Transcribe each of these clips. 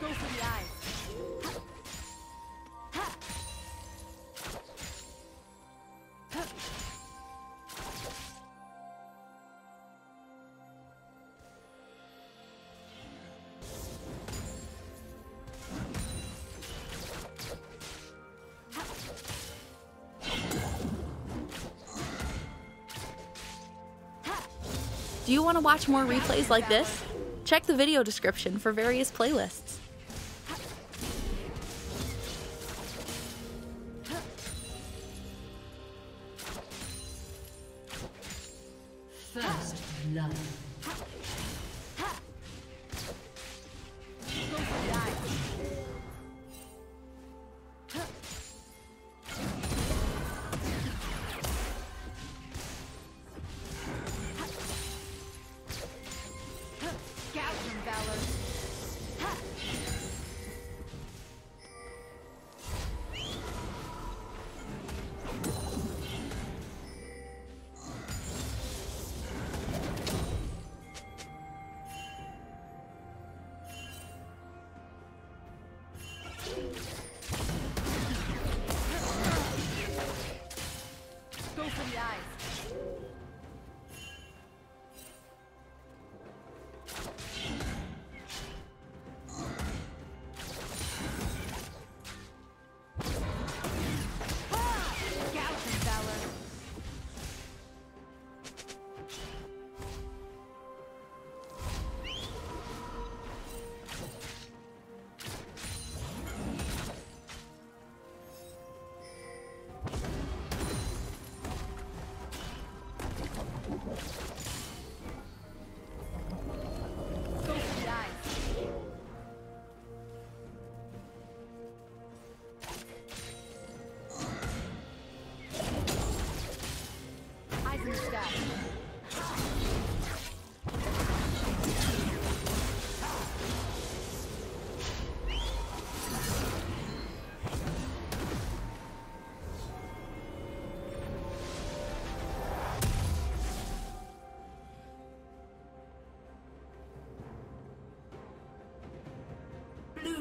Go for the. Do you want to watch more replays like this? Check the video description for various playlists.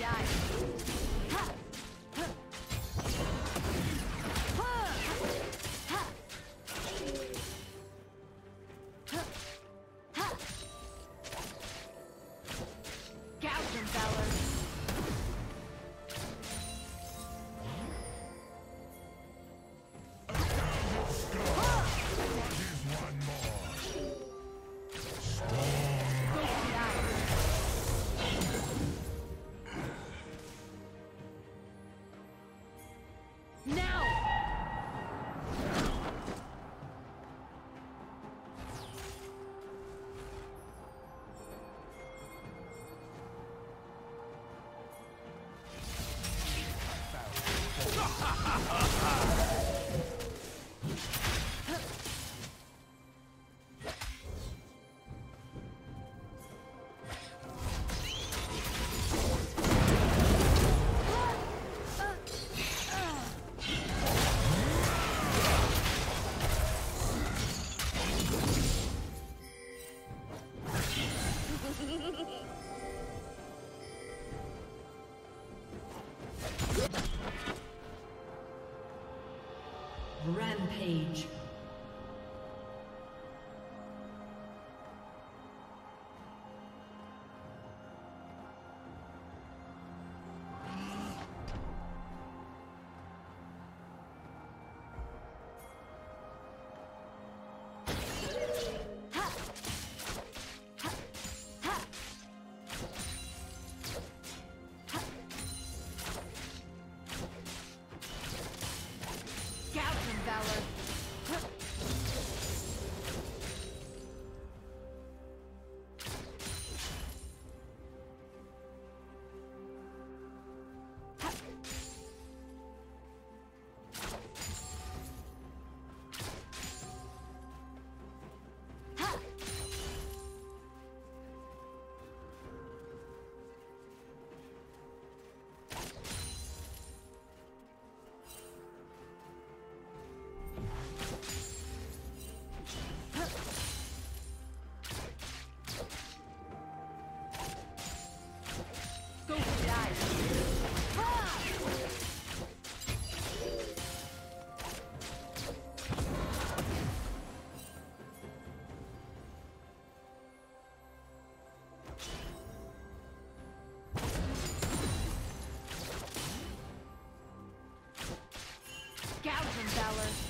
die. Rampage. Gouge him, Valor.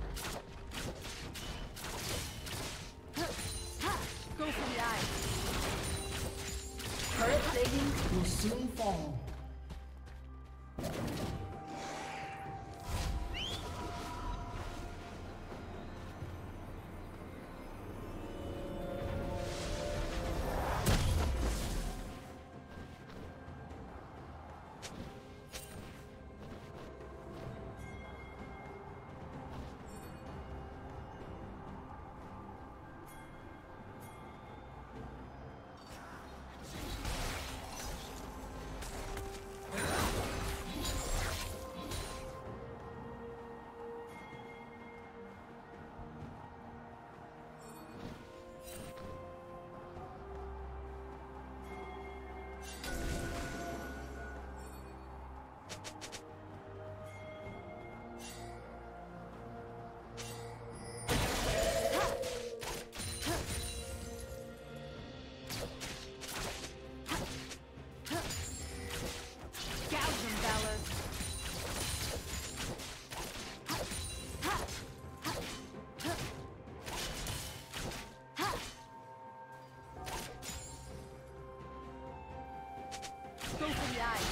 go for the eyes.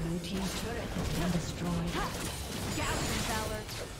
Blue Team's turret has been destroyed. Galloping Valor!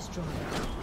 destroyed.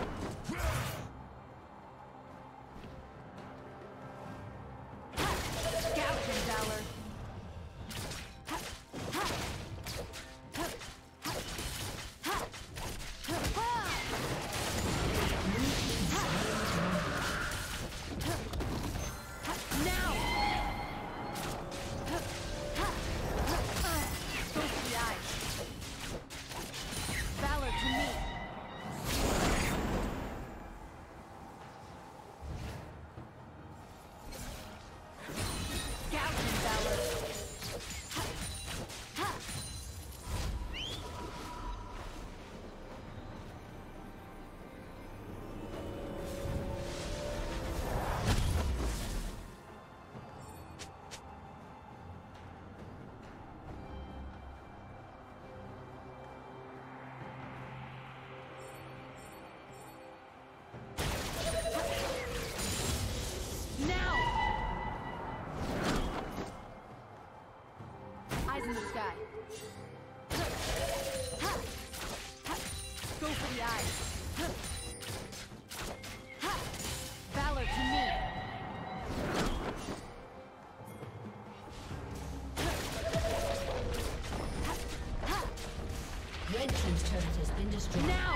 Red turret has been destroyed. Now!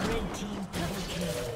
Red team double kill.